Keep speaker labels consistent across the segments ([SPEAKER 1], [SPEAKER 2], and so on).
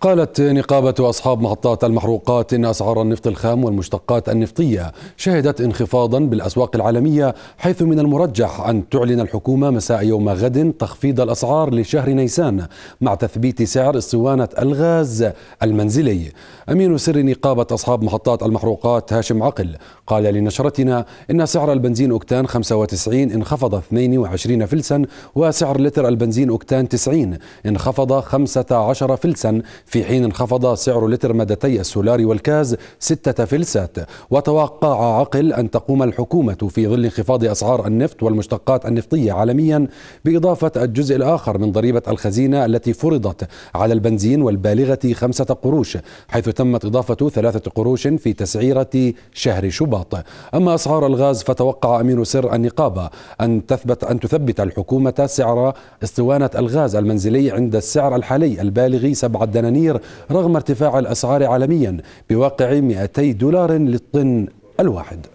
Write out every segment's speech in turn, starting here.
[SPEAKER 1] قالت نقابة أصحاب محطات المحروقات إن أسعار النفط الخام والمشتقات النفطية شهدت انخفاضا بالأسواق العالمية حيث من المرجح أن تعلن الحكومة مساء يوم غد تخفيض الأسعار لشهر نيسان مع تثبيت سعر أسطوانة الغاز المنزلي. أمين سر نقابة أصحاب محطات المحروقات هاشم عقل قال لنشرتنا إن سعر البنزين أكتان 95 انخفض 22 فلسا وسعر لتر البنزين أكتان 90 انخفض 15 فلسا في حين انخفض سعر لتر مادتي السولار والكاز ستة فلسات. وتوقع عقل أن تقوم الحكومة في ظل انخفاض أسعار النفط والمشتقات النفطية عالميا بإضافة الجزء الآخر من ضريبة الخزينة التي فرضت على البنزين والبالغة خمسة قروش حيث تمت إضافة ثلاثة قروش في تسعيرة شهر شباط. أما أسعار الغاز فتوقع أمين سر النقابة أن تثبت أن تثبت الحكومة سعر اسطوانة الغاز المنزلي عند السعر الحالي البالغ سبعة دنانير دنانير رغم ارتفاع الأسعار عالميا بواقع 200 دولار للطن الواحد.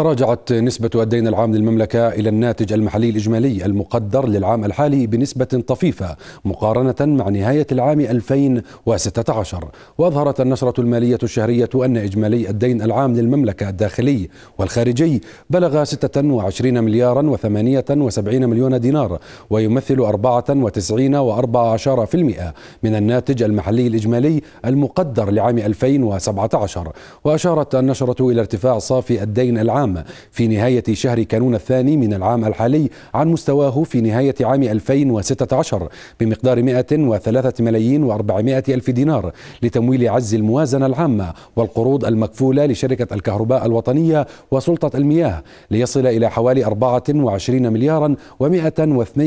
[SPEAKER 1] تراجعت نسبة الدين العام للمملكة إلى الناتج المحلي الإجمالي المقدر للعام الحالي بنسبة طفيفة مقارنة مع نهاية العام 2016 وأظهرت النشرة المالية الشهرية أن إجمالي الدين العام للمملكة الداخلي والخارجي بلغ 26 مليارا و78 مليون دينار ويمثل 94 و14% من الناتج المحلي الإجمالي المقدر لعام 2017 وأشارت النشرة إلى ارتفاع صافي الدين العام العام. في نهاية شهر كانون الثاني من العام الحالي عن مستواه في نهاية عام 2016 بمقدار 103 ملايين و400 ألف دينار لتمويل عز الموازنة العامة والقروض المكفولة لشركة الكهرباء الوطنية وسلطة المياه ليصل إلى حوالي 24 مليارا و182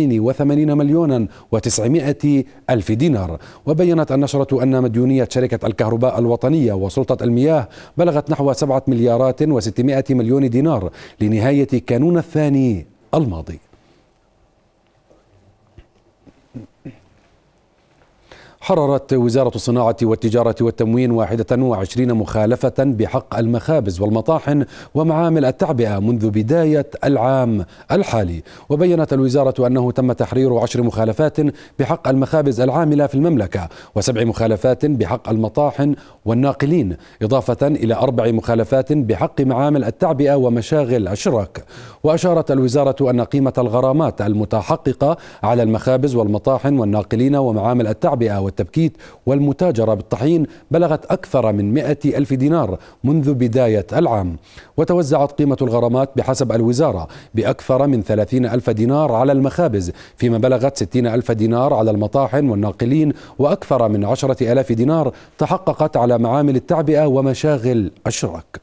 [SPEAKER 1] مليونا و900 ألف دينار. وبينت النشرة أن مديونية شركة الكهرباء الوطنية وسلطة المياه بلغت نحو 7 مليارات و600 مليون مليون دينار لنهاية كانون الثاني الماضي. حررت وزارة الصناعة والتجارة والتموين 21 مخالفة بحق المخابز والمطاحن ومعامل التعبئة منذ بداية العام الحالي. وبينت الوزارة أنه تم تحرير عشر مخالفات بحق المخابز العاملة في المملكة وسبع مخالفات بحق المطاحن والناقلين إضافة إلى أربع مخالفات بحق معامل التعبئة ومشاغل الشراك. وأشارت الوزارة أن قيمة الغرامات المتحققة على المخابز والمطاحن والناقلين ومعامل التعبئة والتبكيت والمتاجرة بالطحين بلغت أكثر من 100 ألف دينار منذ بداية العام. وتوزعت قيمة الغرامات بحسب الوزارة بأكثر من 30 ألف دينار على المخابز فيما بلغت 60 ألف دينار على المطاحن والناقلين وأكثر من 10 ألاف دينار تحققت على معامل التعبئة ومشاغل الشراك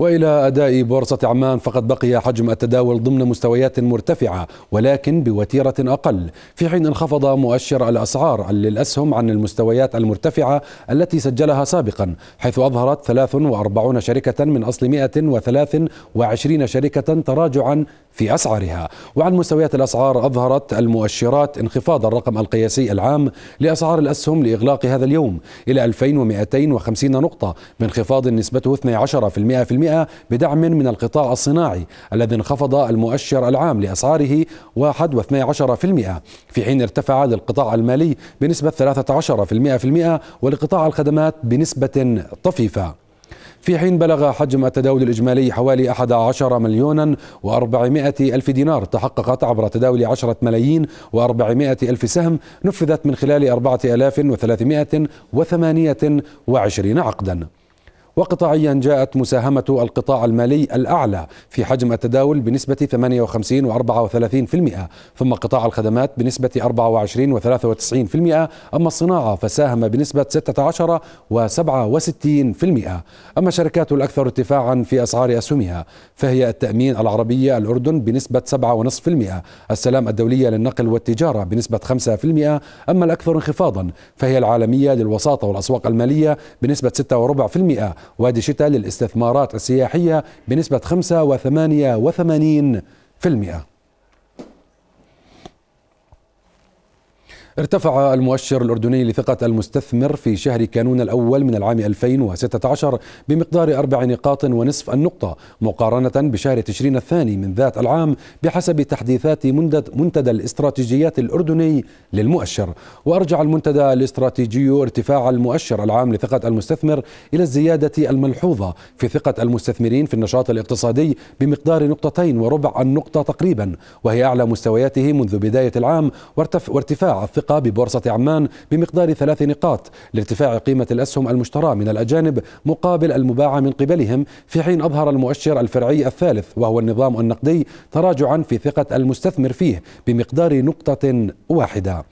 [SPEAKER 1] وإلى أداء بورصة عمان فقد بقي حجم التداول ضمن مستويات مرتفعة ولكن بوتيرة أقل في حين انخفض مؤشر الأسعار للأسهم عن المستويات المرتفعة التي سجلها سابقا حيث أظهرت 43 شركة من أصل 123 شركة تراجعا في أسعارها. وعن مستويات الأسعار أظهرت المؤشرات انخفاض الرقم القياسي العام لأسعار الأسهم لإغلاق هذا اليوم إلى 2250 نقطة بانخفاض نسبته 12% بدعم من القطاع الصناعي الذي انخفض المؤشر العام لأسعاره 1.12% في حين ارتفع للقطاع المالي بنسبة 13% ولقطاع الخدمات بنسبة طفيفة. في حين بلغ حجم التداول الإجمالي حوالي 11 مليونا و400 ألف دينار تحققت عبر تداول 10 ملايين و400 ألف سهم نفذت من خلال 4328 عقدا. وقطاعيا جاءت مساهمة القطاع المالي الأعلى في حجم التداول بنسبة 58 و34% ثم قطاع الخدمات بنسبة 24 و93% أما الصناعة فساهم بنسبة 16 و67% أما الشركات الأكثر ارتفاعا في أسعار أسهمها فهي التأمين العربية الأردن بنسبة 7.5% السلام الدولية للنقل والتجارة بنسبة 5% أما الأكثر انخفاضا فهي العالمية للوساطة والأسواق المالية بنسبة 6.4% وادي شتاء للاستثمارات السياحية بنسبة 5 ارتفع المؤشر الأردني لثقة المستثمر في شهر كانون الأول من العام 2016 بمقدار أربع نقاط ونصف النقطة مقارنة بشهر تشرين الثاني من ذات العام بحسب تحديثات منتدى الاستراتيجيات الأردني للمؤشر. وأرجع المنتدى الاستراتيجي ارتفاع المؤشر العام لثقة المستثمر إلى الزيادة الملحوظة في ثقة المستثمرين في النشاط الاقتصادي بمقدار نقطتين وربع النقطة تقريبا وهي أعلى مستوياته منذ بداية العام وارتفاع الثقة ببورصة عمان بمقدار ثلاث نقاط لارتفاع قيمة الأسهم المشتراة من الأجانب مقابل المباعة من قبلهم في حين أظهر المؤشر الفرعي الثالث وهو النظام النقدي تراجعا في ثقة المستثمر فيه بمقدار نقطة واحدة.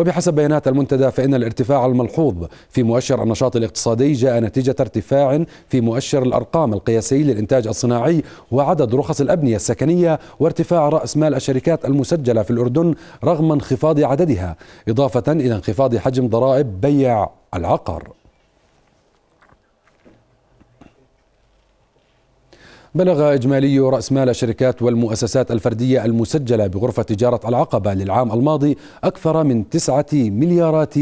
[SPEAKER 1] وبحسب بيانات المنتدى فإن الارتفاع الملحوظ في مؤشر النشاط الاقتصادي جاء نتيجة ارتفاع في مؤشر الأرقام القياسي للإنتاج الصناعي وعدد رخص الأبنية السكنية وارتفاع رأس مال الشركات المسجلة في الأردن رغم انخفاض عددها إضافة إلى انخفاض حجم ضرائب بيع العقار. بلغ إجمالي رأس مال الشركات والمؤسسات الفردية المسجلة بغرفة تجارة العقبة للعام الماضي أكثر من تسعة مليارات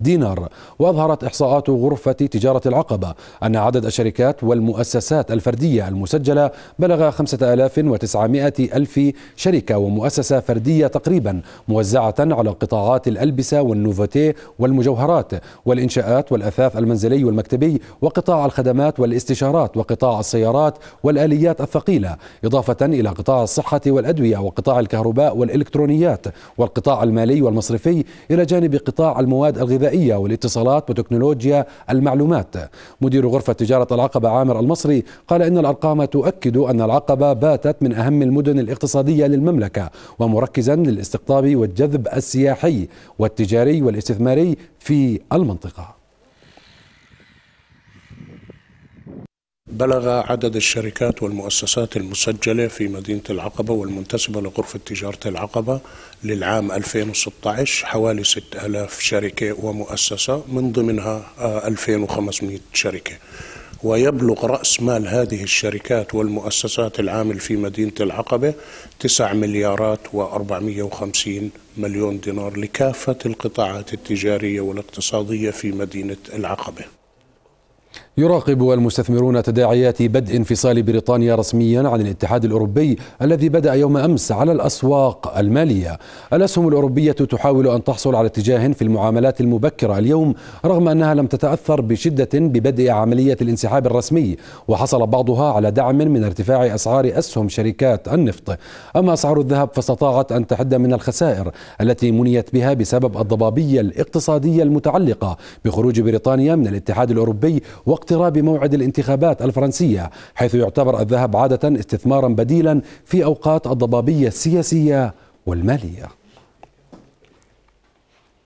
[SPEAKER 1] دينار. وأظهرت إحصاءات غرفة تجارة العقبة أن عدد الشركات والمؤسسات الفردية المسجلة بلغ 5900 ألف شركة ومؤسسة فردية تقريبا موزعة على قطاعات الألبسة والنوفوتي والمجوهرات والإنشاءات والأثاث المنزلي والمكتبي وقطاع الخدمات والاستشارات وقطاع السيارات والآليات. الآليات الثقيلة إضافة إلى قطاع الصحة والأدوية وقطاع الكهرباء والإلكترونيات والقطاع المالي والمصرفي إلى جانب قطاع المواد الغذائية والاتصالات وتكنولوجيا المعلومات. مدير غرفة تجارة العقبة عامر المصري قال إن الأرقام تؤكد أن العقبة باتت من أهم المدن الاقتصادية للمملكة ومركزا للاستقطاب والجذب السياحي والتجاري والاستثماري في المنطقة.
[SPEAKER 2] بلغ عدد الشركات والمؤسسات المسجلة في مدينة العقبة والمنتسبة لغرفة تجارة العقبة للعام 2016 حوالي 6000 شركة ومؤسسة من ضمنها 2500 شركة. ويبلغ رأس مال هذه الشركات والمؤسسات العامل في مدينة العقبة 9 مليارات و450 مليون دينار لكافة القطاعات التجارية والاقتصادية في مدينة العقبة.
[SPEAKER 1] يراقب المستثمرون تداعيات بدء انفصال بريطانيا رسميا عن الاتحاد الأوروبي الذي بدأ يوم أمس على الأسواق المالية. الأسهم الأوروبية تحاول أن تحصل على اتجاه في المعاملات المبكرة اليوم رغم أنها لم تتأثر بشدة ببدء عملية الانسحاب الرسمي وحصل بعضها على دعم من ارتفاع أسعار أسهم شركات النفط. أما أسعار الذهب فاستطاعت أن تحد من الخسائر التي منيت بها بسبب الضبابية الاقتصادية المتعلقة بخروج بريطانيا من الاتحاد الأوروبي وقت واقتراب موعد الانتخابات الفرنسية حيث يعتبر الذهب عادة استثمارا بديلا في أوقات الضبابية السياسية والمالية.